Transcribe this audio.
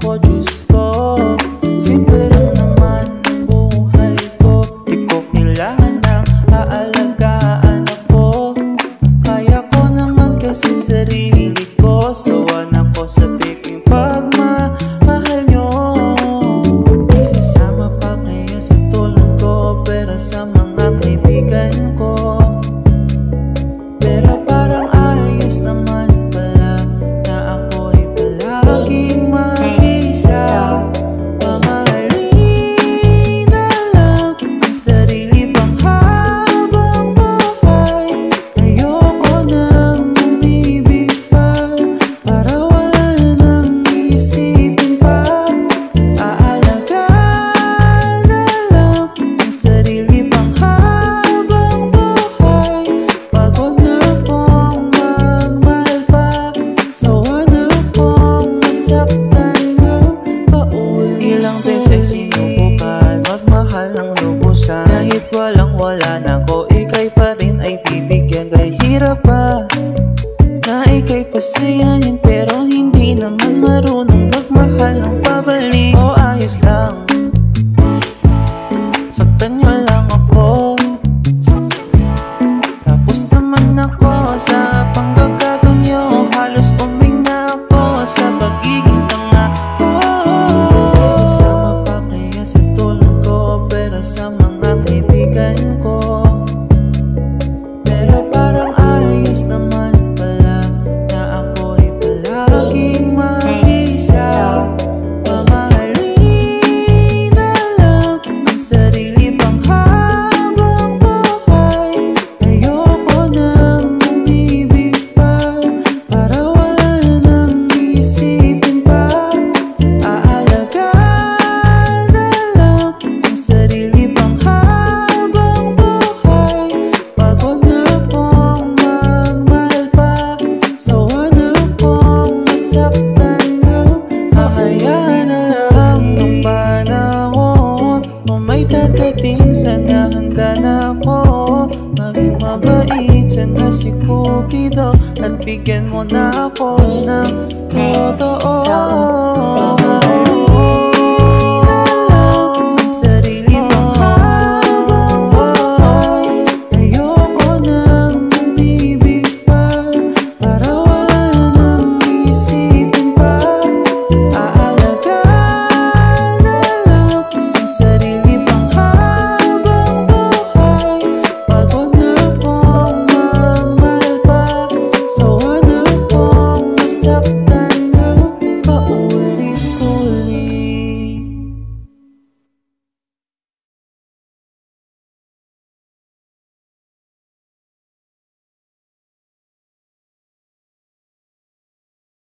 pọ̀jù sí. Kasi sinubukan magmahal ng lubusan Kahit walang wala na ko Ika'y pa rin ay bibigyan. Kahit hirap pa Na ika'y pasayahin Pero hindi naman marunong magmahal ng May dadating sana handa na ako. Maging mabait sana si Cupido At bigyan mo na ako ng totoo